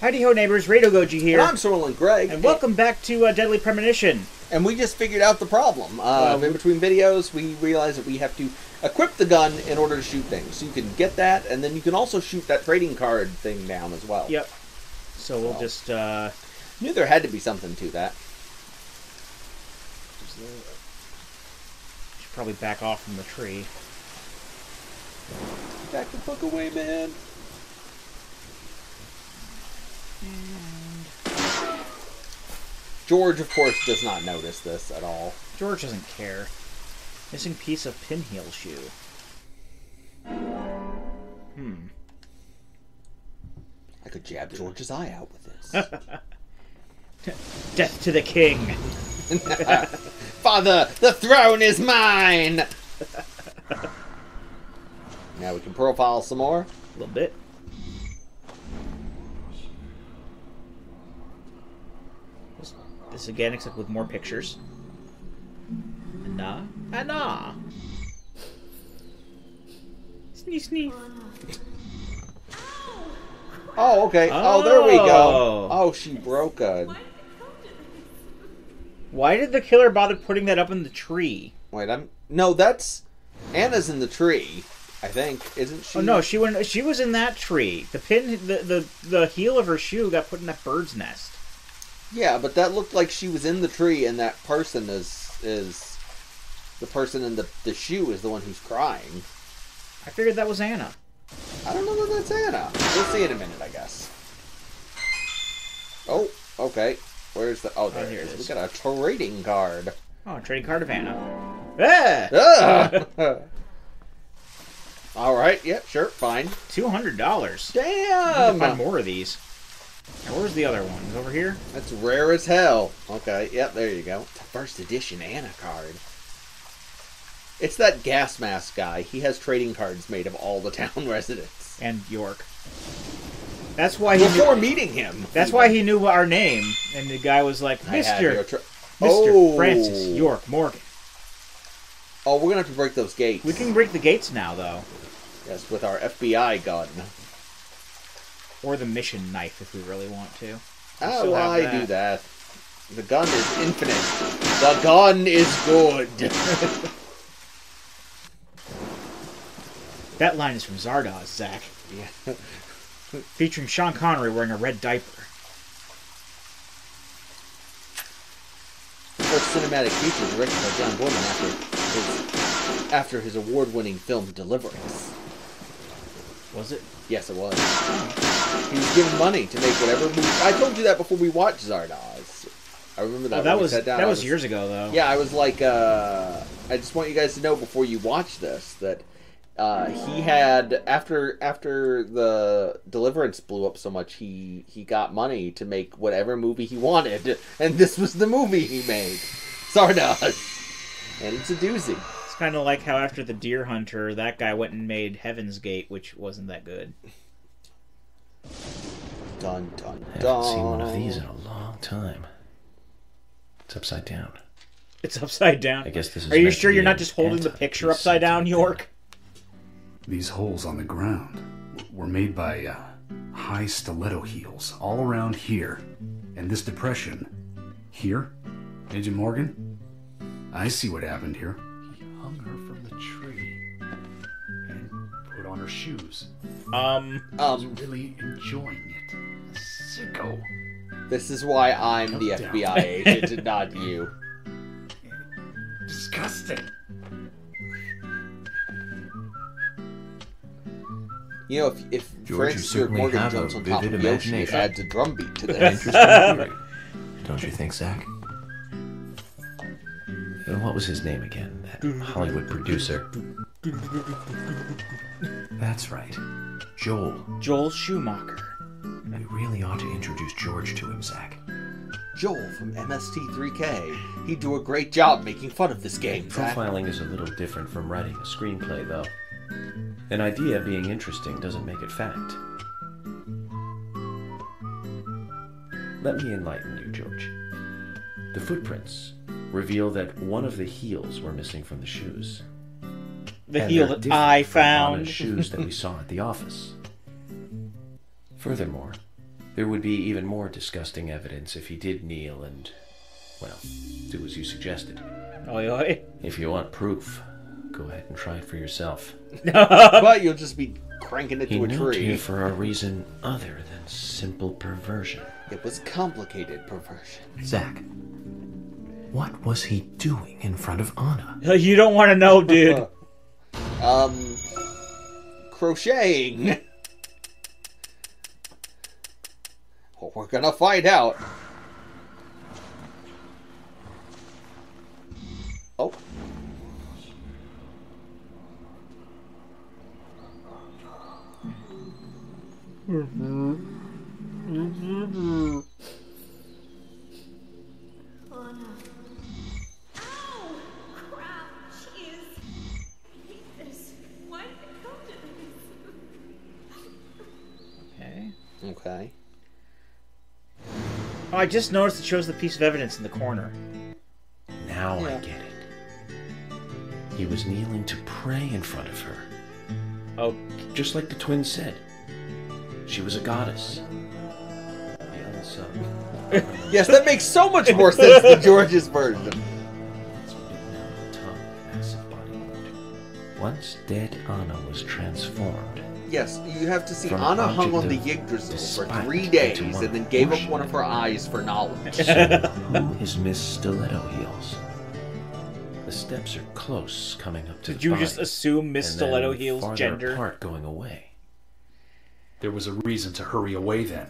Howdy ho, neighbors. Radio Goji here. And I'm Soylent Greg. And welcome back to uh, Deadly Premonition. And we just figured out the problem. Uh, Um, in between videos, we realized that we have to equip the gun in order to shoot things. So you can get that, and then you can also shoot that trading card thing down as well. Yep. So we'll So. just uh, Knew there had to be something to that. should probably back off from the tree. Back the fuck away, man. George, of course, does not notice this at all. George doesn't care. Missing piece of pinheel shoe. Hmm. I could jab George's eye out with this. Death to the king. Father, the throne is mine! now we can profile some more. A little bit. This, this again, except with more pictures. Nah. Ah, nah. Sneeze, sneeze. Oh, okay. Oh, there we go. Oh. Oh, she broke a. Why did the killer bother putting that up in the tree? Wait, I'm. No, that's. Anna's in the tree, I think. Isn't she? Oh no, she went. She was in that tree. The pin, the the the heel of her shoe got put in that bird's nest. Yeah, but that looked like she was in the tree, and that person is. is. The person in the, the shoe is the one who's crying. I figured that was Anna. I don't know that that's Anna. We'll see in a minute, I guess. Oh, okay. Where's the? Oh, there here it is. We got a trading card. Oh, trading card of Anna. Ah, Ah! All right. Yep. sure. Fine. two hundred dollars. Damn. Find more of these. Now, where's the other one? Is over here? That's rare as hell. Okay. Yep. There you go. It's a first edition Anna card. It's that gas mask guy. He has trading cards made of all the town residents. And York. That's why he. Before Knew, meeting him. that's why he knew our name. And the guy was like, Mister, Mister Oh. Francis York Morgan. Oh, we're gonna have to break those gates. We can break the gates now, though, Yes, with our FBI gun. Or the mission knife if we really want to. We ah, Oh, I that. do that. The gun is infinite. The gun is good. That line is from Zardoz, Zach, yeah. featuring Sean Connery wearing a red diaper. First cinematic feature directed by John Boorman after his after his award-winning film Deliverance. Was it? Yes, it was. He was given money to make whatever movie. I told you that before we watched Zardoz. I remember that. Oh, that was that I was years ago, though. Yeah, I was like, uh, I just want you guys to know before you watch this that uh, he had after after the Deliverance blew up so much, he he got money to make whatever movie he wanted, and this was the movie he made, Zardoz, and it's a doozy. It's kind of like how after the Deer Hunter, that guy went and made Heaven's Gate, which wasn't that good. Dun dun I dun. haven't seen one of these in a long time. It's upside down. It's upside down. I guess this is Are you sure you're not just holding the picture upside down. York? These holes on the ground were made by uh, high stiletto heels all around here. And this depression here, Agent Morgan, I see what happened here. Put her shoes. Um, Um, Really enjoying it. Sicko. this is why I'm the down. FBI agent and not you. Disgusting. You know, if, if George, you Francis Stewart certainly Morgan have a jumps on top of vivid the ocean, it imagination. adds a drum beat to An this. interesting. Don't you think, Zach? Uh, What was his name again? That Hollywood producer. That's right. Joel. Joel Schumacher. We really ought to introduce George to him, Zach. Joel from MST3K. He'd do a great job making fun of this game, Zach. Profiling is a little different from writing a screenplay, though. An idea being interesting doesn't make it fact. Let me enlighten you, George. The footprints reveal that one of the heels were missing from the shoes. The and heel that I from Anna's found. shoes that we saw at the office. Furthermore, There would be even more disgusting evidence if he did kneel and, well, do as you suggested. Oi, oi. If you want proof, go ahead and try it for yourself. but you'll just be cranking it He to a moved tree. here for a reason other than simple perversion. It was complicated perversion. Zach, what was he doing in front of Anna? You don't want to know, dude. Um, crocheting. Well, we're gonna find out. Oh. Ow! I just noticed it shows the piece of evidence in the corner. Now I get it. He was kneeling to pray in front of her, Oh, just like the twins said. She was a goddess. The unsub. Yes, that makes so much more sense than George's version. It's written on the tongue, massive body wound. Once dead Anna was transformed. Yes, you have to see From Anna hung on the of Yggdrasil for three days and then gave up one of her eyes for knowledge. So, who is Miss Stiletto Heels? The steps are close coming up to did the you vine, just assume Miss and then Stiletto Heels farther gender? apart going away. There was a reason to hurry away then.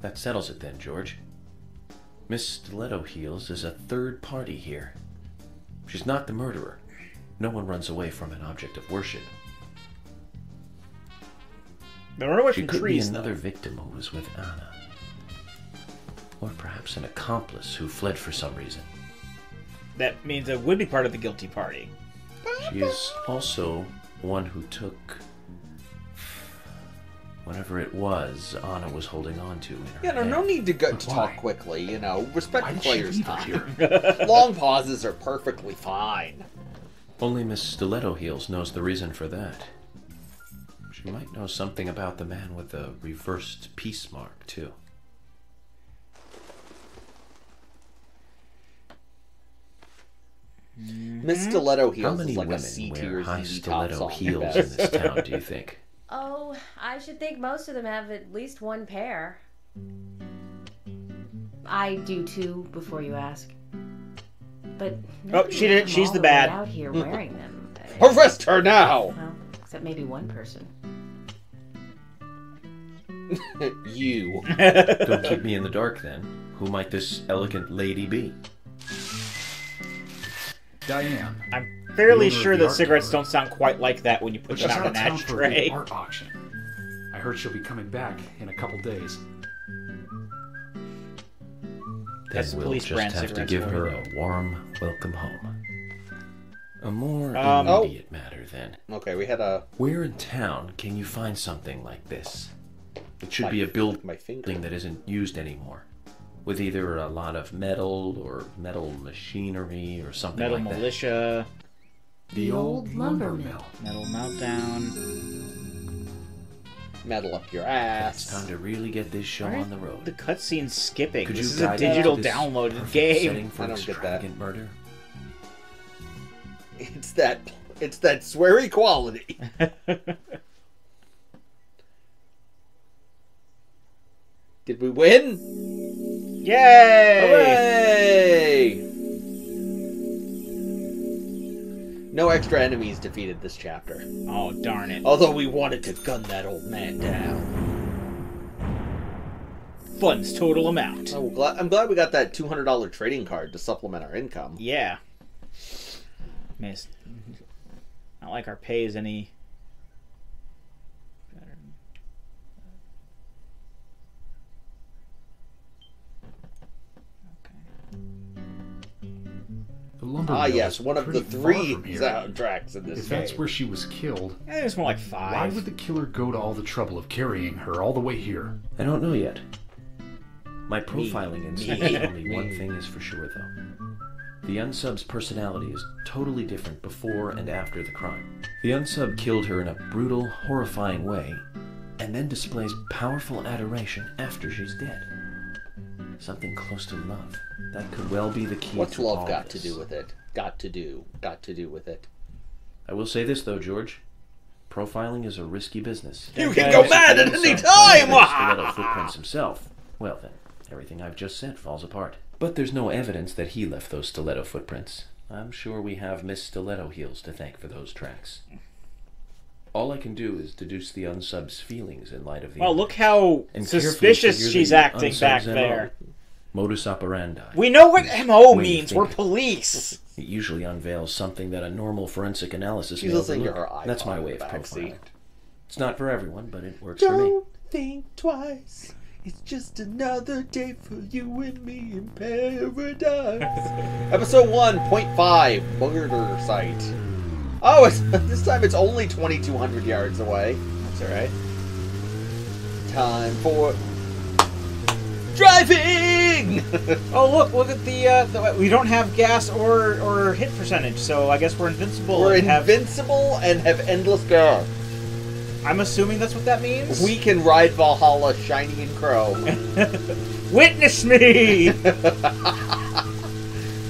That settles it then, George. Miss Stiletto Heels is a third party here. She's not the murderer. No one runs away from an object of worship. They run away She from could trees. be though. another victim who was with Anna. Or perhaps an accomplice who fled for some reason. That means it would be part of the guilty party. She is also one who took whatever it was Anna was holding on to in her Yeah, no, no need to go But to talk quickly. You know, respect Why the player's time. here? Long pauses are perfectly fine. Only Miss Stiletto Heels knows the reason for that. She might know something about the man with the reversed peace mark, too. Mm-hmm. Miss Stiletto heels. How many is like women C wear high stiletto heels in this town, do you think? Oh, I should think most of them have at least one pair. I do too, before you ask. But Oh, she did- come she's the bad. Out here wearing them. Arrest her now! Well, except maybe one person. you. Don't keep me in the dark then. Who might this elegant lady be? Diane. I'm fairly The owner of sure the that cigarettes gallery. don't sound quite like that when you put them out out in an town for a big ashtray. art auction. I heard she'll be coming back in a couple days. That's then we'll police just brand have to give her a warm welcome home. A more Um, Oh. immediate matter then. Okay, we had a Where in town can you find something like this? It should be a My- building my finger. that isn't used anymore. With either a lot of metal or metal machinery or something Metal like that. Metal Militia, The, old lumber mill. metal meltdown. metal up your ass. It's time to really get this show Why on the road. The cutscene's skipping. Could this you is a digital to downloaded game. I don't get that. murder? It's that. It's that Swery quality. Did we win? Yay! Hooray! No extra enemies defeated this chapter. Oh darn it! Although we wanted to gun that old man down. Funds total amount. Oh, glad, I'm glad we got that $200 trading card to supplement our income. Yeah. Miss. Not like our pay is any. The lumber Ah, mill yes, one of the three from soundtracks in this If game. that's where she was killed, Eh, it's more like five. why would the killer go to all the trouble of carrying her all the way here? I don't know yet. My profiling Me. instincts Me. tell me one thing is for sure, though. The unsub's personality is totally different before and after the crime. The unsub killed her in a brutal, horrifying way, and then displays powerful adoration after she's dead. Something close to love. That could well be the key What's to all love got to do with it? Got to do. Got to do with it. I will say this though, George. Profiling is a risky business. You can go mad at any time! Stiletto footprints himself. Well then, everything I've just said falls apart. But there's no evidence that he left those stiletto footprints. I'm sure we have Miss Stiletto Heels to thank for those tracks. All I can do is deduce the unsub's feelings in light of the Well, look how suspicious she's acting unsub's back MO. there. Modus operandi. We know what MO Wait, means. We're police. It usually unveils something that a normal forensic analysis She's may listening to overlook. her iPod That's my way of backseat. profiling. It's not for everyone, but it works for me. Don't think twice. It's just another day for you and me in paradise. Episode 1.5 Murder Site. Oh, it's, this time it's only 2,200 yards away. That's all right. Time for driving. Oh, look! Look at the, uh, the. We don't have gas or or hit percentage, so I guess we're invincible. We're and have, invincible and have endless gas. I'm assuming that's what that means. We can ride Valhalla shiny and chrome. witness me.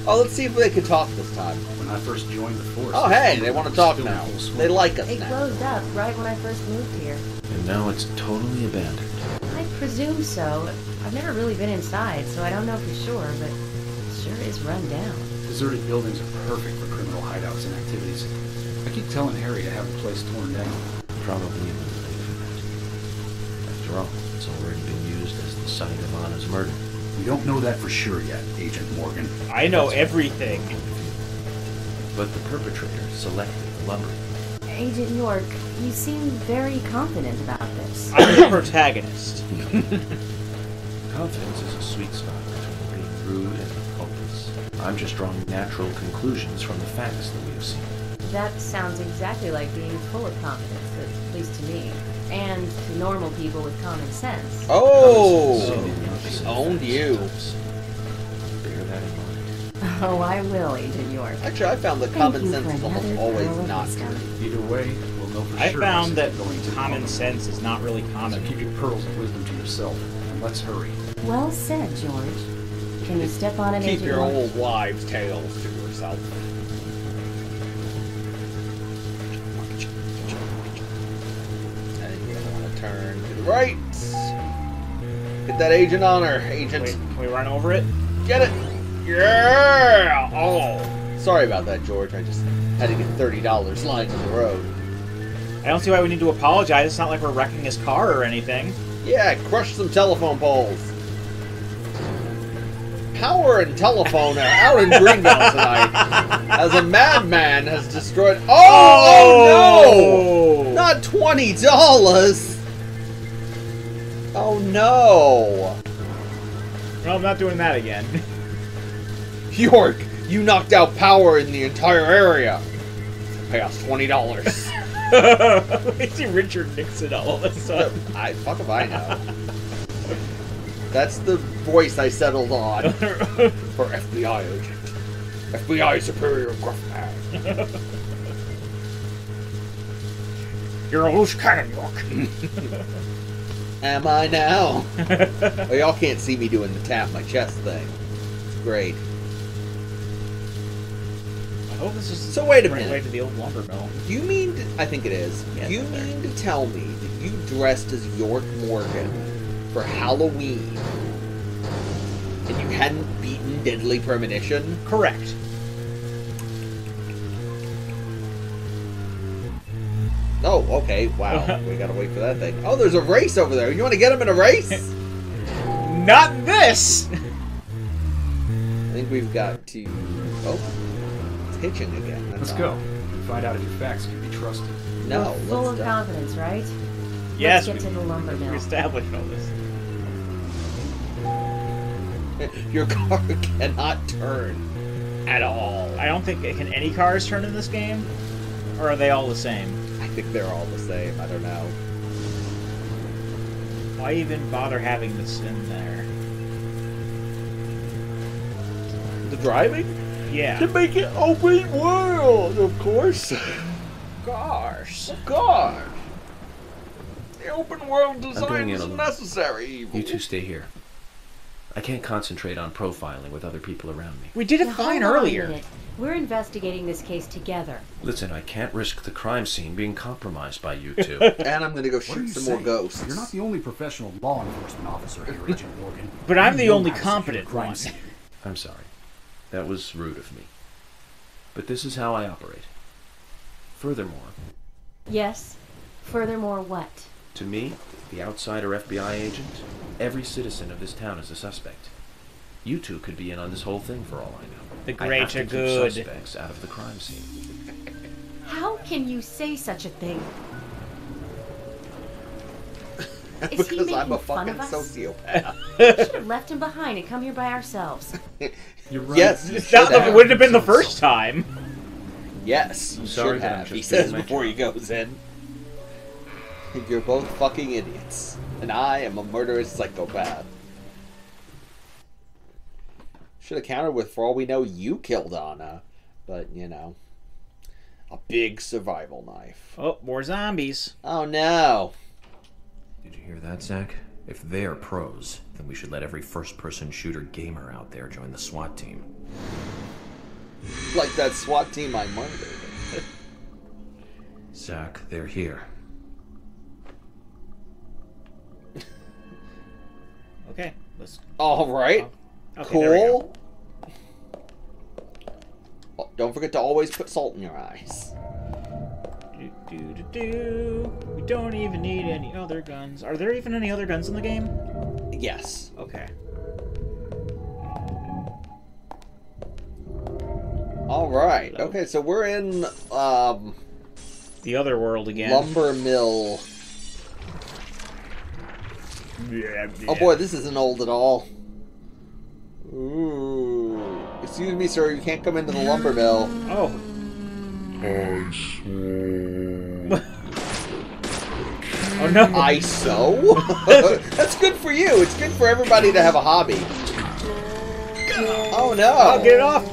oh, let's see if they can talk this time. When I first joined the force. Oh, hey, they want to talk Still now. full. They like us It now. closed up right when I first moved here. And now it's totally abandoned. I presume so. I've never really been inside, so I don't know for sure, but it sure is run down. Deserted buildings are perfect for criminal hideouts and activities. I keep telling Harry to have the place torn down. Probably a mistake for that. After all, it's already been used as the site of Anna's murder. We don't know that for sure yet, Agent Morgan. I know everything. But the perpetrator selected the lumber. Agent York, you seem very confident about this. I'm the protagonist. Confidence is a sweet spot between being rude and hopeless. I'm just drawing natural conclusions from the facts that we have seen. That sounds exactly like being full of confidence, at least to me. And to normal people with common sense. Oh, Common sense, the owned you. sometimes. Oh, I will, Agent York. Actually, I found that Thank common you sense for is almost another always thorough not discovery. true. Either way, we'll know for I sure. found that going to common bottom. sense is not really So common. keep your pearls of wisdom to yourself, and let's hurry. Well said, George. Can you step on it, Keep Agent your York? old wives' tales to yourself. I you're want to turn to the right. Get that agent on her, agent. Wait, can we run over it? Get it. Yeah. Oh, sorry about that, George. I just had to get thirty dollars lying on the road. I don't see why we need to apologize. It's not like we're wrecking his car or anything. Yeah, crush some telephone poles. Power and telephone are out in Greenvale tonight as a madman has destroyed. Oh, oh no! Oh. Not twenty dollars. Oh no! No, I'm not doing that again. York, you knocked out power in the entire area. Pay us twenty dollars. I see Richard Nixon all of a sudden. I fuck if I know. That's the voice I settled on for FBI agent. FBI Superior Gruff Man. You're a loose cannon, York. Am I now? well, y'all can't see me doing the tap my chest thing. It's great. Hope this is So wait a right minute. way to the old lumber mill. You mean to, I think it is. Yeah, you it's there. mean to tell me that you dressed as York Morgan for Halloween and you hadn't beaten Deadly Premonition? Correct. Oh, okay. Wow. we gotta wait for that thing. Oh, there's a race over there. You want to get him in a race? Not this. I think we've got to. Oh, it's hitching again. That's Let's all. go. and Find out if your facts can be trusted. No, We're full let's of don't. confidence, right? Yes, Let's get we, to the lumber mill. we established all this. Your car cannot turn at all. I don't think can any cars turn in this game, or are they all the same? I think they're all the same. I don't know. Why even bother having this in there? The driving Yeah. to make it open world, of course. Gosh. Gosh. The open world design is alone. necessary. Evil. You two stay here. I can't concentrate on profiling with other people around me. We did it Now, fine hold on a earlier. We're investigating this case together. Listen, I can't risk the crime scene being compromised by you two. And I'm gonna go What are you shoot some saying? more ghosts. You're not the only professional law enforcement officer here, Agent Morgan. But I'm You the only how to secure competent crime one. I'm sorry. That was rude of me. But this is how I operate. Furthermore, Yes? Furthermore, what? to me, the outsider FBI agent, every citizen of this town is a suspect. You two could be in on this whole thing for all I know. The I greater have to keep good. suspects out of the crime scene. How can you say such a thing? Is he because I'm a fucking sociopath. We should have left him behind and come here by ourselves. You're right. yes, you That should have. would have been the first time. Yes, you Sorry should have. He says my before he job. goes in. You're both fucking idiots, and I am a murderous psychopath. Should have countered with, for all we know, you killed Anna, but you know, a big survival knife. Oh, more zombies. Oh no! Did you hear that, Zach? If they're pros, then we should let every first person shooter gamer out there join the SWAT team. Like that SWAT team I murdered. Zach, they're here. Okay, let's. All right, oh. Okay, there we go. cool. Oh, don't forget to always put salt in your eyes. Do, do, do, do. We don't even need any other guns. Are there even any other guns in the game? Yes. Okay. All right. Hello. Okay, so we're in um, The other world again. lumber mill. Oh boy, this isn't old at all. Ooh. Excuse me, sir. You can't come into the lumber mill. Oh. Oh no. ISO? That's good for you. It's good for everybody to have a hobby. Oh no! Oh, get it off.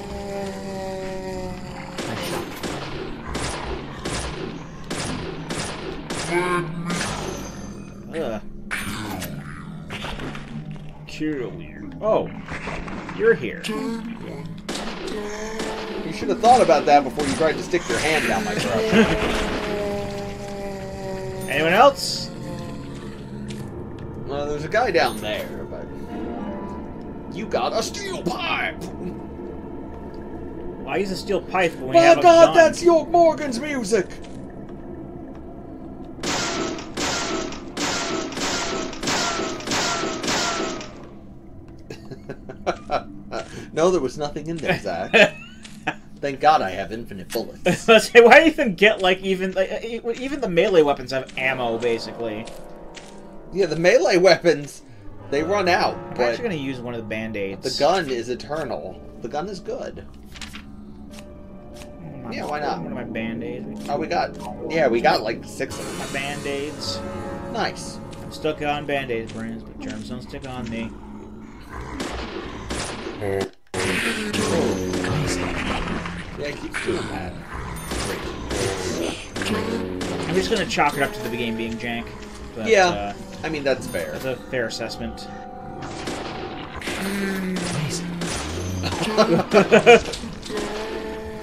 Ugh. Peculiar. Oh, you're here. Should have thought about that before you tried to stick your hand down my throat. Anyone else? well, there's a guy down there, but you got a steel pipe. Why use a steel pipe when we My have a God, that's York Morgan's music. no, there was nothing in there, Zach. Thank God I have infinite bullets. Let's say, why even get like even like even the melee weapons have ammo basically. yeah, the melee weapons, they run out, I'm but actually gonna use one of the band aids. the gun is eternal. The gun is good. Hmm, yeah, why not? One of my band aids. Oh, we got, yeah, we got like six of them. My band aids. Nice. I'm stuck on band aids, friends, but germs don't stick on me. Yeah, doing that. I'm just gonna chalk it up to the game being jank. But, Yeah. Uh, I mean, that's fair. that's a fair assessment.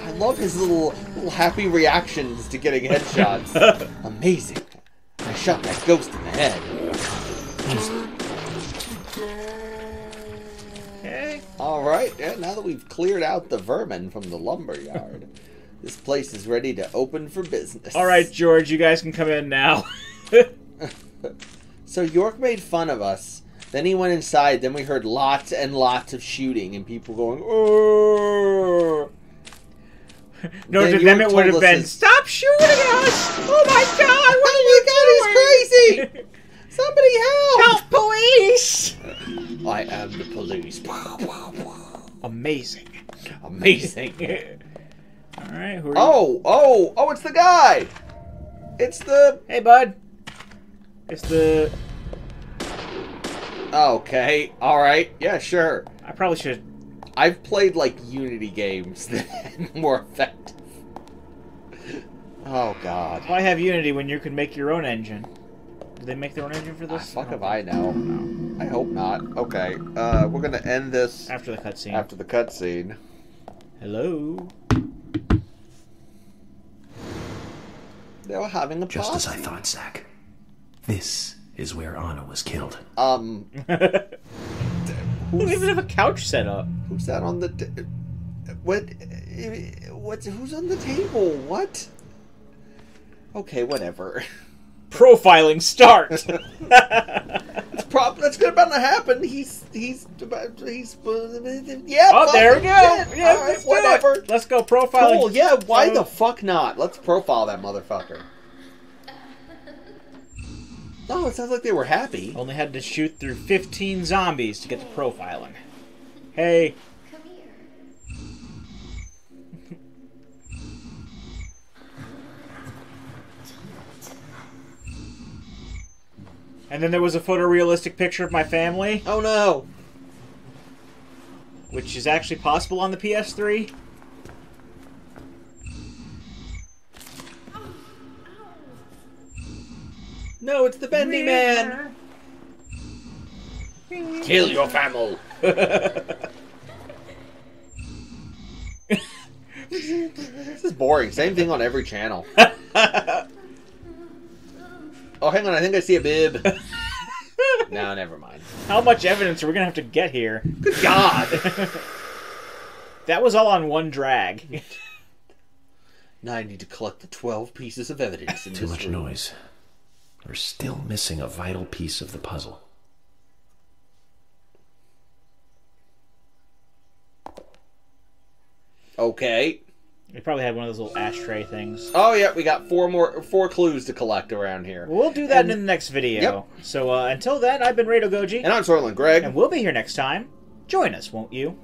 I love his little little happy reactions to getting headshots. Amazing. I shot that ghost in the head. Right, yeah, now that we've cleared out the vermin from the lumber yard, this place is ready to open for business. All right, George, you guys can come in now. So York made fun of us. Then he went inside. Then we heard lots and lots of shooting and people going, "Oh!" no, Then to them it would have been, us this- "Stop shooting us! Oh my God! What Oh my God, he's crazy! Somebody help! Help, police!" I am the police. Amazing. Amazing. All right, who are you? Oh, oh, oh! It's the guy. It's the Hey, bud. It's the. okay. All right. Yeah, sure. I probably should. I've played like Unity games that more effective. Oh God. Why have Unity when you can make your own engine? Did they make their own engine for Ah, this? fuck don't if I know. I hope not. Okay, uh, we're gonna end this After the cutscene. after the cutscene. Hello. They were having a Just as I thought, Zach. This is where Anna was killed. Um, We don't even have a couch set up. who's that on the? T- what? What's who's on the table? What? Okay, whatever. Profiling start. It's prob that's gonna about to happen. He's he's about he's yeah. oh, there we go. shit. Yeah, All right, let's do whatever. it. Let's go profiling. Cool. Yeah. Why Oh. the fuck not? Let's profile that motherfucker. Oh, it sounds like they were happy. Only had to shoot through 15 zombies to get to profiling. Hey, and then there was a photorealistic picture of my family, Oh no. which is actually possible on the PS3. No, it's the Bendy Man. Kill your family. this is boring. Same thing on every channel. oh, hang on. I think I see a bib. no, never mind. How much evidence are we gonna have to get here? Good God. That was all on one drag. now I need to collect the 12 pieces of evidence in Too much room. noise. We're still missing a vital piece of the puzzle. Okay. We probably had one of those little ashtray things. Oh, yeah. We got four more, four clues to collect around here. We'll do that And- in the next video. Yep. So uh, until then, I've been Rado Goji, And I'm Soylent Greg. and we'll be here next time. Join us, won't you?